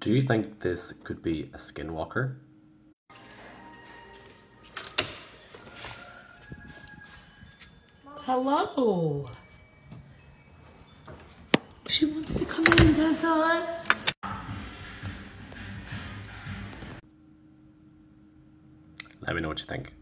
Do you think this could be a skinwalker? Hello. She wants to come in, Tessa. Let me know what you think.